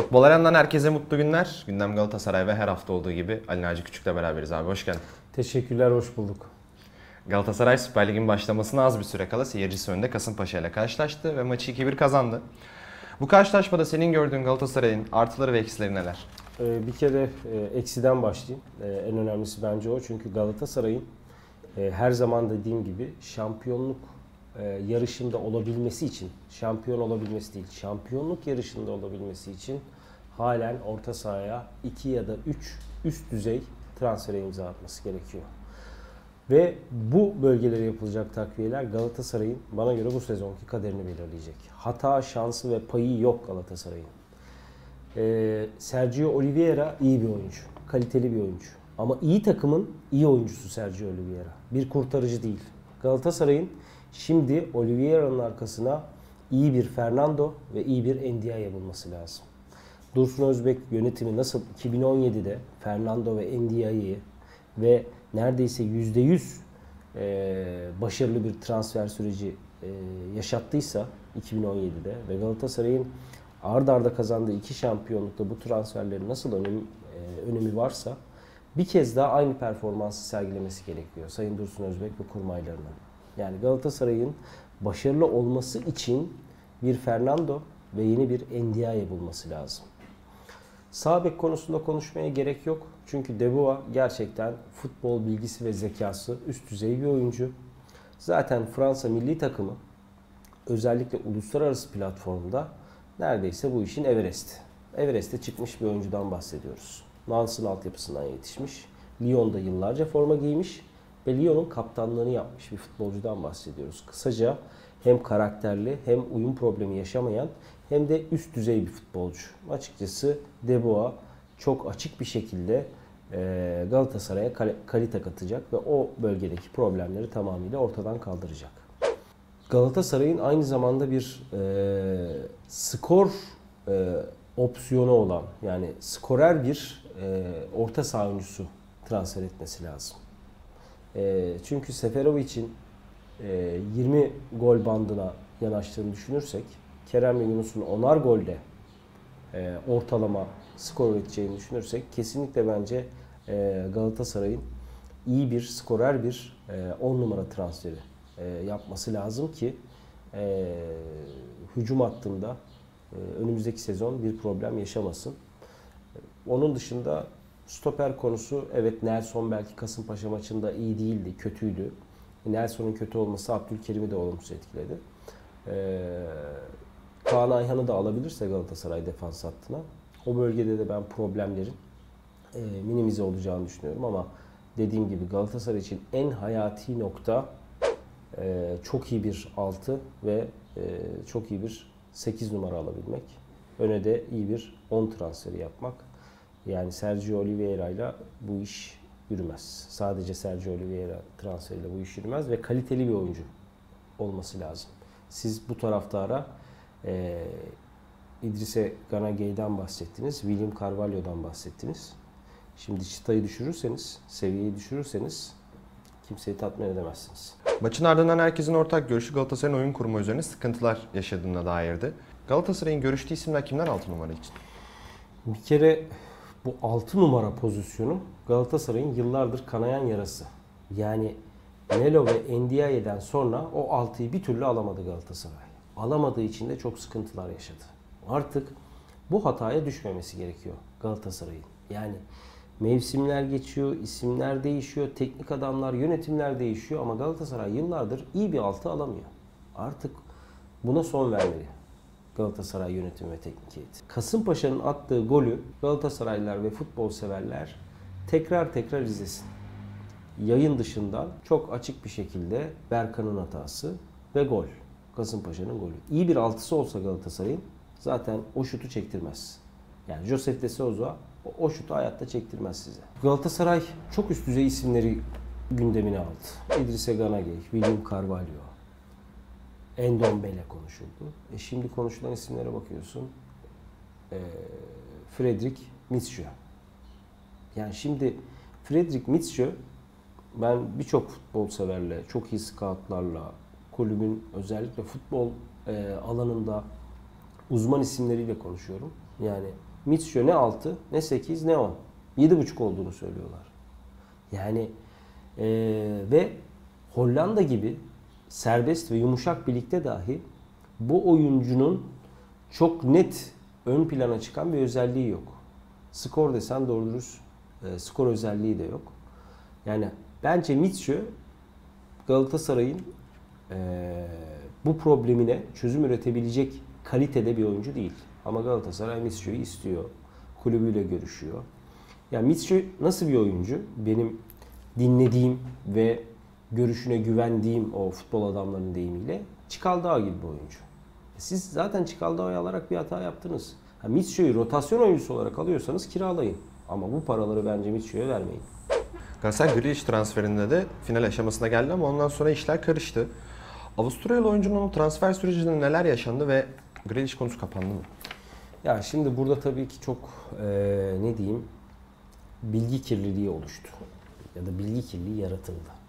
Futbol Arena'dan herkese mutlu günler. Gündem Galatasaray ve her hafta olduğu gibi Ali Naci Küçük'le beraberiz abi. Hoş geldin. Teşekkürler, hoş bulduk. Galatasaray Süper Lig'in başlamasına az bir süre kala seyircisi önünde Kasımpaşa ile karşılaştı ve maçı 2-1 kazandı. Bu karşılaşmada senin gördüğün Galatasaray'ın artıları ve eksileri neler? Ee, bir kere e, eksiden başlayayım. Ee, en önemlisi bence o. Çünkü Galatasaray'ın e, her zaman dediğim gibi şampiyonluk e, yarışında olabilmesi için, şampiyon olabilmesi değil, şampiyonluk yarışında olabilmesi için halen orta sahaya 2 ya da 3 üst düzey transfere imza atması gerekiyor. Ve bu bölgelere yapılacak takviyeler Galatasaray'ın bana göre bu sezonki kaderini belirleyecek. Hata, şansı ve payı yok Galatasaray'ın. Ee, Sergio Oliveira iyi bir oyuncu. Kaliteli bir oyuncu. Ama iyi takımın iyi oyuncusu Sergio Oliveira. Bir kurtarıcı değil. Galatasaray'ın şimdi Oliveira'nın arkasına iyi bir Fernando ve iyi bir Ndiaye bulması lazım. Dursun Özbek yönetimi nasıl 2017'de Fernando ve Ndiaye'yi ve neredeyse %100 e, başarılı bir transfer süreci e, yaşattıysa 2017'de ve Galatasaray'ın ard arda kazandığı iki şampiyonlukta bu transferlerin nasıl önemi, e, önemi varsa bir kez daha aynı performansı sergilemesi gerekiyor Sayın Dursun Özbek ve kurmaylarının. Yani Galatasaray'ın başarılı olması için bir Fernando ve yeni bir Ndiaye bulması lazım. Sağ bek konusunda konuşmaya gerek yok. Çünkü Deboa gerçekten futbol bilgisi ve zekası üst düzey bir oyuncu. Zaten Fransa milli takımı özellikle uluslararası platformda neredeyse bu işin Everest'i. Everest'e çıkmış bir oyuncudan bahsediyoruz. Nance'ın altyapısından yetişmiş. Lyon'da yıllarca forma giymiş ve kaptanlığını yapmış bir futbolcudan bahsediyoruz. Kısaca hem karakterli hem uyum problemi yaşamayan hem de üst düzey bir futbolcu. Açıkçası Deboa çok açık bir şekilde e, Galatasaray'a kalite katacak ve o bölgedeki problemleri tamamıyla ortadan kaldıracak. Galatasaray'ın aynı zamanda bir e, skor e, opsiyonu olan yani skorer bir e, orta saha oyuncusu transfer etmesi lazım. E, çünkü Seferovic'in e, 20 gol bandına yanaştığını düşünürsek Kerem ve Yunus'un onar golde e, ortalama skor üreteceğini düşünürsek kesinlikle bence e, Galatasaray'ın iyi bir skorer bir 10 e, numara transferi e, yapması lazım ki e, hücum hattında e, önümüzdeki sezon bir problem yaşamasın. Onun dışında stoper konusu evet Nelson belki Kasımpaşa maçında iyi değildi, kötüydü. Nelson'un kötü olması Abdülkerim'i de olumsuz etkiledi. Ee, Kaan Ayhan'ı da alabilirse Galatasaray defans hattına o bölgede de ben problemlerin e, minimize olacağını düşünüyorum ama dediğim gibi Galatasaray için en hayati nokta e, çok iyi bir 6 ve e, çok iyi bir 8 numara alabilmek. Öne de iyi bir 10 transferi yapmak. Yani Sergio Oliveira ile bu iş yürümez. Sadece Sergio Oliveira transferiyle bu iş yürümez ve kaliteli bir oyuncu olması lazım. Siz bu taraftara e, İdrise Ganagay'dan bahsettiniz, William Carvalho'dan bahsettiniz. Şimdi çıtayı düşürürseniz, seviyeyi düşürürseniz kimseyi tatmin edemezsiniz. Maçın ardından herkesin ortak görüşü Galatasaray'ın oyun kurumu üzerine sıkıntılar yaşadığına dairdi. Galatasaray'ın görüştüğü isimler kimler 6 numara için? Bir kere bu 6 numara pozisyonu Galatasaray'ın yıllardır kanayan yarası. Yani Melo ve Ndiaye'den sonra o 6'yı bir türlü alamadı Galatasaray. Alamadığı için de çok sıkıntılar yaşadı. Artık bu hataya düşmemesi gerekiyor Galatasaray'ın. Yani mevsimler geçiyor, isimler değişiyor, teknik adamlar, yönetimler değişiyor ama Galatasaray yıllardır iyi bir altı alamıyor. Artık buna son vermeli. Galatasaray yönetimi ve teknik heyeti. Kasımpaşa'nın attığı golü Galatasaraylılar ve futbol severler tekrar tekrar izlesin. Yayın dışından çok açık bir şekilde Berkan'ın hatası ve gol. Kasımpaşa'nın golü. İyi bir altısı olsa Galatasaray'ın zaten o şutu çektirmez. Yani Josef de Souza o şutu hayatta çektirmez size. Galatasaray çok üst düzey isimleri gündemine aldı. İdrise Ganagay, William Carvalho, Endombele konuşuldu. E şimdi konuşulan isimlere bakıyorsun. E, Fredrik Mitsjö. Yani şimdi Fredrik Mitsjö ben birçok futbol severle, çok iyi scoutlarla, kulübün özellikle futbol e, alanında uzman isimleriyle konuşuyorum. Yani Mitsio ne 6, ne 8, ne 10. 7,5 olduğunu söylüyorlar. Yani e, ve Hollanda gibi serbest ve yumuşak birlikte dahi bu oyuncunun çok net ön plana çıkan bir özelliği yok. Skor desen doğru dürüst e, skor özelliği de yok. Yani bence Mitsio Galatasaray'ın e, bu problemine çözüm üretebilecek kalitede bir oyuncu değil. Ama Galatasaray Mitsio'yu istiyor. Kulübüyle görüşüyor. Ya Mitsio nasıl bir oyuncu? Benim dinlediğim ve görüşüne güvendiğim o futbol adamlarının deyimiyle Çikaldağ gibi bir oyuncu. Siz zaten Çikaldağ'ı alarak bir hata yaptınız. Ha, Mitsio'yu rotasyon oyuncusu olarak alıyorsanız kiralayın. Ama bu paraları bence Mitsio'ya vermeyin. Galatasaray Grealish transferinde de final aşamasına geldi ama ondan sonra işler karıştı. Avusturyalı oyuncunun transfer sürecinde neler yaşandı ve Grealish konusu kapandı mı? Ya şimdi burada tabii ki çok eee, ne diyeyim bilgi kirliliği oluştu. Ya da bilgi kirliliği yaratıldı.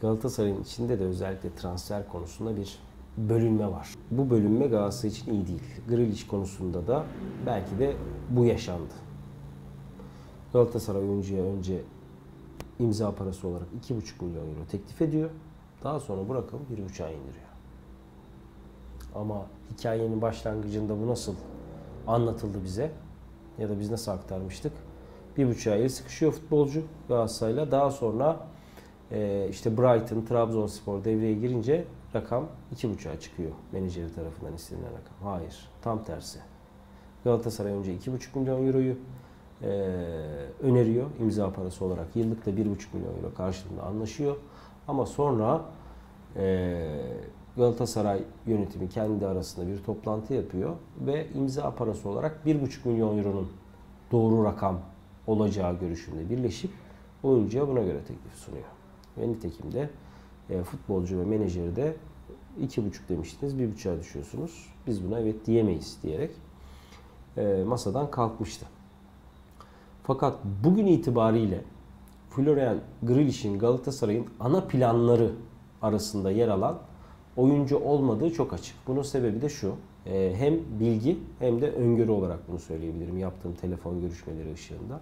Galatasaray'ın içinde de özellikle transfer konusunda bir bölünme var. Bu bölünme Galatasaray için iyi değil. Grealish konusunda da belki de bu yaşandı. Galatasaray oyuncuya önce imza parası olarak 2,5 milyon euro teklif ediyor. Daha sonra bu rakamı 1,5'a indiriyor. Ama hikayenin başlangıcında bu nasıl anlatıldı bize ya da biz nasıl aktarmıştık? Bir buçuğa el sıkışıyor futbolcu Galatasaray'la. Daha sonra e, işte Brighton, Trabzonspor devreye girince rakam iki buçuğa çıkıyor menajeri tarafından istenilen rakam. Hayır, tam tersi. Galatasaray önce iki buçuk milyon euroyu e, öneriyor imza parası olarak. Yıllık bir buçuk milyon euro karşılığında anlaşıyor. Ama sonra e, Galatasaray yönetimi kendi arasında bir toplantı yapıyor ve imza parası olarak 1,5 milyon euronun doğru rakam olacağı görüşünde birleşip oyuncuya buna göre teklif sunuyor. Ve nitekim de e, futbolcu ve menajeri de 2,5 demiştiniz, 1,5'a düşüyorsunuz. Biz buna evet diyemeyiz diyerek e, masadan kalkmıştı. Fakat bugün itibariyle Florian Grealish'in Galatasaray'ın ana planları arasında yer alan oyuncu olmadığı çok açık. Bunun sebebi de şu. e, Hem bilgi hem de öngörü olarak bunu söyleyebilirim yaptığım telefon görüşmeleri ışığında.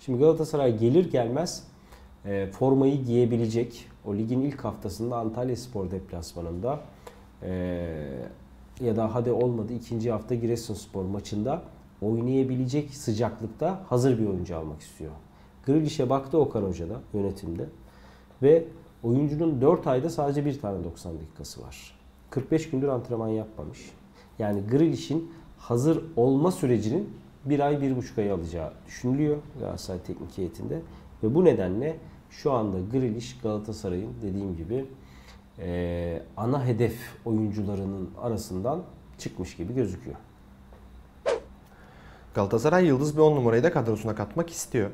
Şimdi Galatasaray gelir gelmez e, formayı giyebilecek o ligin ilk haftasında Antalya Spor deplasmanında e, ya da hadi olmadı ikinci hafta Giresunspor maçında oynayabilecek sıcaklıkta hazır bir oyuncu almak istiyor. Grealish'e baktı Okan Hoca da yönetimde ve oyuncunun 4 ayda sadece bir tane 90 dakikası var. 45 gündür antrenman yapmamış. Yani Grealish'in hazır olma sürecinin bir ay, bir buçuk ay alacağı düşünülüyor Galatasaray teknik heyetinde. Ve bu nedenle şu anda Grealish Galatasaray'ın dediğim gibi eee, ana hedef oyuncularının arasından çıkmış gibi gözüküyor. Galatasaray yıldız bir 10 numarayı da kadrosuna katmak istiyor.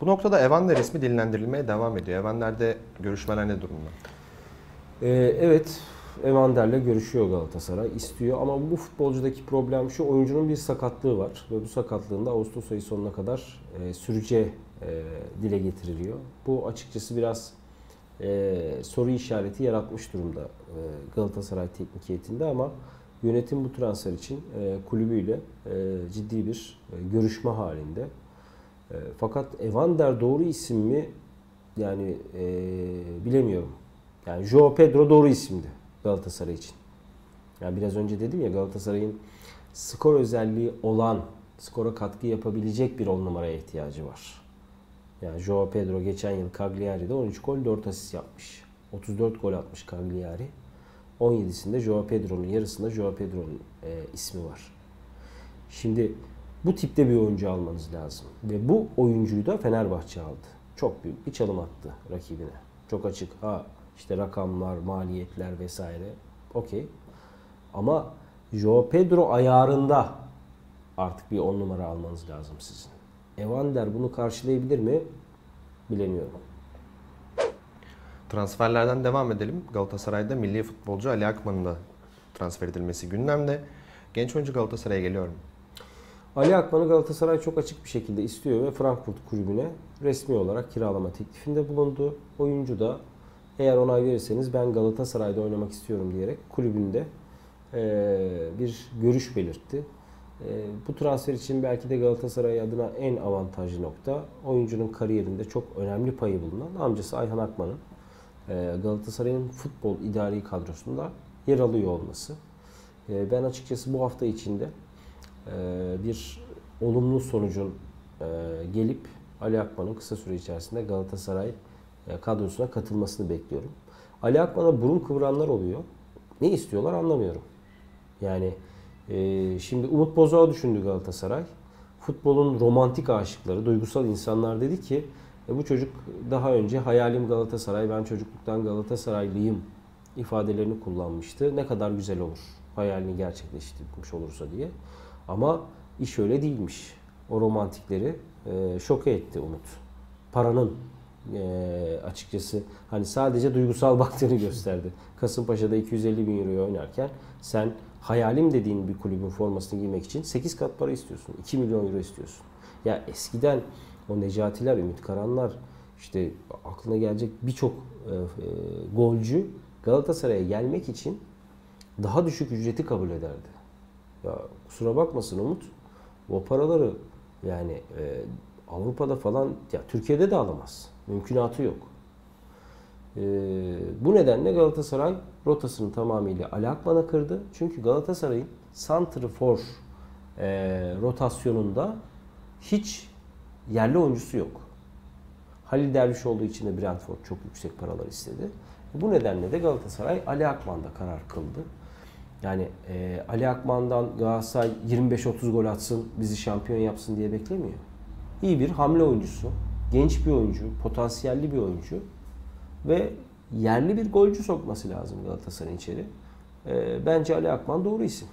Bu noktada Evander ismi dillendirilmeye devam ediyor. Evander'de görüşmeler ne durumda? Ee, evet, Evander'le görüşüyor Galatasaray. istiyor ama bu futbolcudaki problem şu oyuncunun bir sakatlığı var ve bu sakatlığında Ağustos ayı sonuna kadar e, sürece e, dile getiriliyor. Bu açıkçası biraz e, soru işareti yaratmış durumda e, Galatasaray teknik heyetinde ama yönetim bu transfer için e, kulübüyle e, ciddi bir e, görüşme halinde. E, fakat Evander doğru isim mi? Yani e, bilemiyorum. Yani Joao Pedro doğru isimdi Galatasaray için. Yani biraz önce dedim ya Galatasaray'ın skor özelliği olan, skora katkı yapabilecek bir 10 numaraya ihtiyacı var. Yani Joao Pedro geçen yıl Cagliari'de 13 gol 4 asist yapmış. 34 gol atmış Cagliari. 17'sinde Joao Pedro'nun yarısında Joao Pedro'nun e, ismi var. Şimdi bu tipte bir oyuncu almanız lazım. Ve bu oyuncuyu da Fenerbahçe aldı. Çok büyük bir çalım attı rakibine. Çok açık. Ha işte rakamlar, maliyetler vesaire. Okey. Ama Joao Pedro ayarında artık bir 10 numara almanız lazım sizin. Evander bunu karşılayabilir mi? Bilemiyorum. Transferlerden devam edelim. Galatasaray'da milli futbolcu Ali Akman'ın da transfer edilmesi gündemde. Genç oyuncu Galatasaray'a geliyor mu? Ali Akman'ı Galatasaray çok açık bir şekilde istiyor ve Frankfurt kulübüne resmi olarak kiralama teklifinde bulundu. Oyuncu da eğer onay verirseniz ben Galatasaray'da oynamak istiyorum diyerek kulübünde bir görüş belirtti. E, bu transfer için belki de Galatasaray adına en avantajlı nokta oyuncunun kariyerinde çok önemli payı bulunan amcası Ayhan Akman'ın e, Galatasaray'ın futbol idari kadrosunda yer alıyor olması. E, ben açıkçası bu hafta içinde e, bir olumlu sonucun gelip Ali Akman'ın kısa süre içerisinde Galatasaray kadrosuna katılmasını bekliyorum. Ali Akman'a burun kıvıranlar oluyor. Ne istiyorlar anlamıyorum. Yani e, şimdi Umut Bozok'u düşündü Galatasaray. Futbolun romantik aşıkları, duygusal insanlar dedi ki e, bu çocuk daha önce hayalim Galatasaray, ben çocukluktan Galatasaraylıyım ifadelerini kullanmıştı. Ne kadar güzel olur hayalini gerçekleştirmiş olursa diye. Ama iş öyle değilmiş. O romantikleri e, şoke etti Umut. Paranın e, açıkçası hani sadece duygusal baktığını gösterdi. Kasımpaşa'da 250 bin euroya oynarken sen hayalim dediğin bir kulübün formasını giymek için 8 kat para istiyorsun. 2 milyon euro istiyorsun. Ya eskiden o Necatiler, Ümit Karanlar işte aklına gelecek birçok e, e, golcü Galatasaray'a gelmek için daha düşük ücreti kabul ederdi. Ya kusura bakmasın Umut. O paraları yani e, Avrupa'da falan ya Türkiye'de de alamaz. Mümkünatı yok. E, bu nedenle Galatasaray rotasını tamamıyla Ali Akman'a kırdı. Çünkü Galatasaray'ın santrfor e, rotasyonunda hiç yerli oyuncusu yok. Halil Derviş olduğu için de Brentford çok yüksek paralar istedi. Bu nedenle de Galatasaray Ali Akman'da karar kıldı. Yani e, Ali Akman'dan Galatasaray 25-30 gol atsın, bizi şampiyon yapsın diye beklemiyor. İyi bir hamle oyuncusu, genç bir oyuncu, potansiyelli bir oyuncu ve yerli bir golcü sokması lazım Galatasaray'ın içeri. E, bence Ali Akman doğru isim.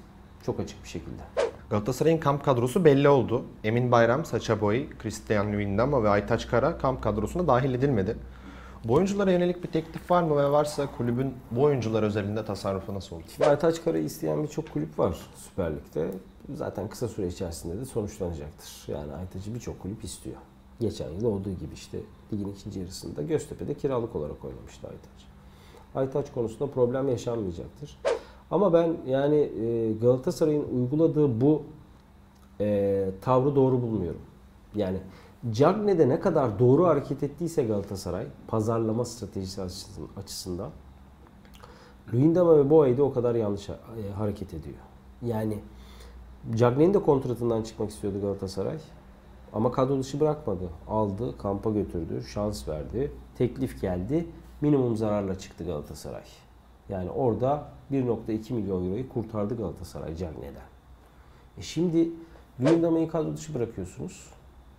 Çok açık bir şekilde. Galatasaray'ın kamp kadrosu belli oldu. Emin Bayram, Sacha Boey, Christian Luyendama ve Aytaç Kara kamp kadrosuna dahil edilmedi. Bu oyunculara yönelik bir teklif var mı ve varsa kulübün bu oyuncular özelinde tasarrufu nasıl olur? Aytaç Kara'yı isteyen birçok kulüp var Süper Lig'de. Zaten kısa süre içerisinde de sonuçlanacaktır. Yani Aytaç'ı birçok kulüp istiyor. Geçen yıl olduğu gibi işte ligin ikinci yarısında Göztepe'de kiralık olarak oynamıştı Aytaç. Aytaç konusunda problem yaşanmayacaktır. Ama ben yani e, Galatasaray'ın uyguladığı bu e, tavrı doğru bulmuyorum. Yani Cagne'de ne kadar doğru hareket ettiyse Galatasaray pazarlama stratejisi açısından Luyendama ve Boey de o kadar yanlış e, hareket ediyor. Yani Cagne'nin de kontratından çıkmak istiyordu Galatasaray. Ama kadro dışı bırakmadı. Aldı, kampa götürdü, şans verdi. Teklif geldi. Minimum zararla çıktı Galatasaray. Yani orada 1.2 milyon euroyu kurtardı Galatasaray Cagne'den. E şimdi Luyendama'yı kadro dışı bırakıyorsunuz.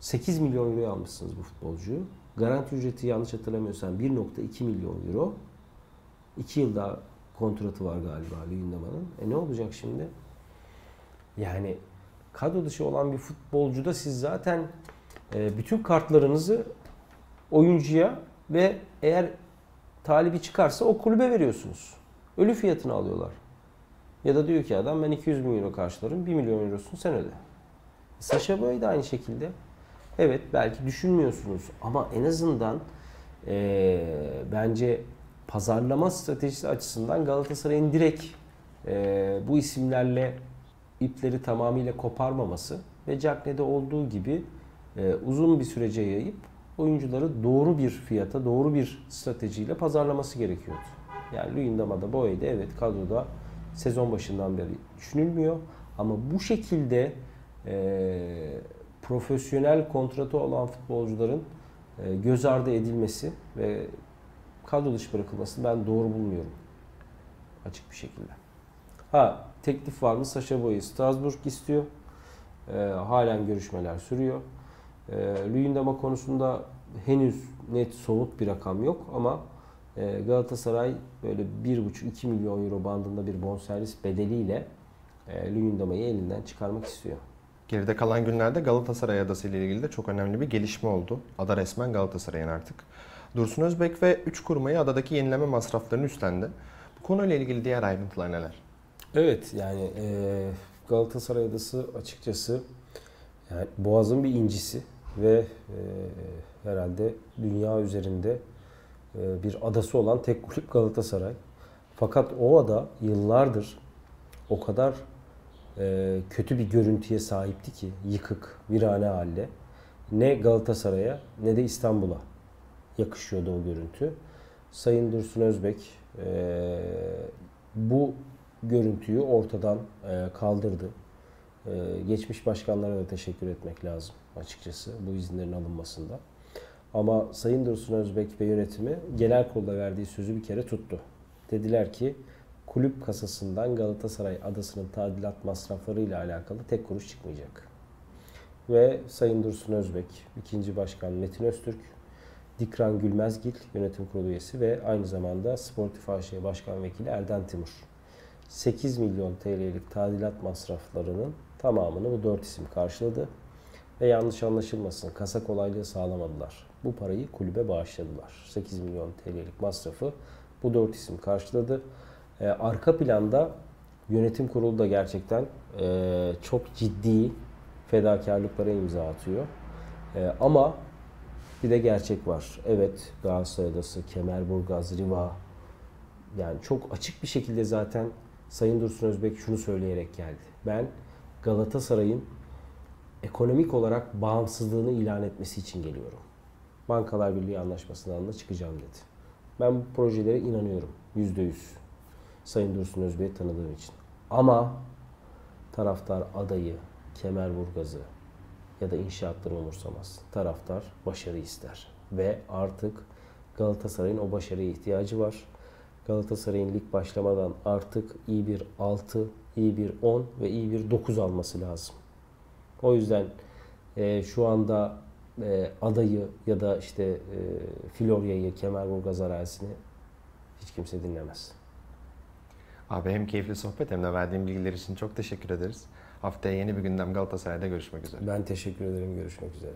8 milyon euro almışsınız bu futbolcuyu. Garanti ücreti yanlış hatırlamıyorsam 1.2 milyon euro. 2 yılda kontratı var galiba Luyendama'nın. E ne olacak şimdi? Yani kadro dışı olan bir futbolcuda siz zaten e, bütün kartlarınızı oyuncuya ve eğer talibi çıkarsa o kulübe veriyorsunuz. Ölü fiyatını alıyorlar. Ya da diyor ki adam ben 200 bin euro karşılarım 1 milyon eurosunu sen öde. Sasha Boy da aynı şekilde. Evet belki düşünmüyorsunuz ama en azından e, bence pazarlama stratejisi açısından Galatasaray'ın direkt e, bu isimlerle ipleri tamamıyla koparmaması ve Cagney'de olduğu gibi e, uzun bir sürece yayıp oyuncuları doğru bir fiyata, doğru bir stratejiyle pazarlaması gerekiyordu. Yani Luyendama'da, Boye'de evet kadroda sezon başından beri düşünülmüyor. Ama bu şekilde e, profesyonel kontratı olan futbolcuların e, göz ardı edilmesi ve kadro dışı bırakılmasını ben doğru bulmuyorum. Açık bir şekilde. Ha teklif var mı? Saşa Boy'u Strasbourg istiyor. E, halen görüşmeler sürüyor. E, Luyendama konusunda henüz net somut bir rakam yok ama e, Galatasaray böyle 1,5-2 milyon euro bandında bir bonservis bedeliyle e, Luyendama'yı elinden çıkarmak istiyor. Geride kalan günlerde Galatasaray adası ile ilgili de çok önemli bir gelişme oldu. Ada resmen Galatasaray'ın artık. Dursun Özbek ve 3 kurmayı adadaki yenileme masraflarını üstlendi. Bu konuyla ilgili diğer ayrıntılar neler? Evet yani e, Galatasaray adası açıkçası yani Boğaz'ın bir incisi ve e, herhalde dünya üzerinde e, bir adası olan tek kulüp Galatasaray. Fakat o ada yıllardır o kadar e, kötü bir görüntüye sahipti ki yıkık, virane halde. Ne Galatasaray'a ne de İstanbul'a yakışıyordu o görüntü. Sayın Dursun Özbek e, bu görüntüyü ortadan e, kaldırdı. E, geçmiş başkanlara da teşekkür etmek lazım açıkçası bu izinlerin alınmasında. Ama Sayın Dursun Özbek ve yönetimi genel kurulda verdiği sözü bir kere tuttu. Dediler ki kulüp kasasından Galatasaray adasının tadilat masrafları ile alakalı tek kuruş çıkmayacak. Ve Sayın Dursun Özbek, ikinci başkan Metin Öztürk, Dikran Gülmezgil yönetim kurulu üyesi ve aynı zamanda Sportif AŞ Başkan Vekili Erden Timur. 8 milyon TL'lik tadilat masraflarının tamamını bu dört isim karşıladı. Ve yanlış anlaşılmasın kasa kolaylığı sağlamadılar. Bu parayı kulübe bağışladılar. 8 milyon TL'lik masrafı bu dört isim karşıladı. Ee, arka planda yönetim kurulu da gerçekten e, çok ciddi fedakarlıklara imza atıyor. E, ama bir de gerçek var. Evet Galatasaray Adası, Kemerburgaz, Riva yani çok açık bir şekilde zaten Sayın Dursun Özbek şunu söyleyerek geldi. Ben Galatasaray'ın ekonomik olarak bağımsızlığını ilan etmesi için geliyorum. Bankalar Birliği anlaşmasından da çıkacağım dedi. Ben bu projelere inanıyorum. Yüzde yüz. Sayın Dursun Özbek'i tanıdığım için. Ama taraftar adayı, Kemerburgaz'ı ya da inşaatları umursamaz. Taraftar başarı ister. Ve artık Galatasaray'ın o başarıya ihtiyacı var. Galatasaray'ın lig başlamadan artık iyi bir 6, iyi bir 10 ve iyi bir 9 alması lazım. O yüzden e, şu anda e, adayı ya da işte e, Florya'yı, Kemerburgaz arazisini hiç kimse dinlemez. Abi hem keyifli sohbet hem de verdiğin bilgiler için çok teşekkür ederiz. Haftaya yeni bir gündem Galatasaray'da görüşmek üzere. Ben teşekkür ederim. Görüşmek üzere.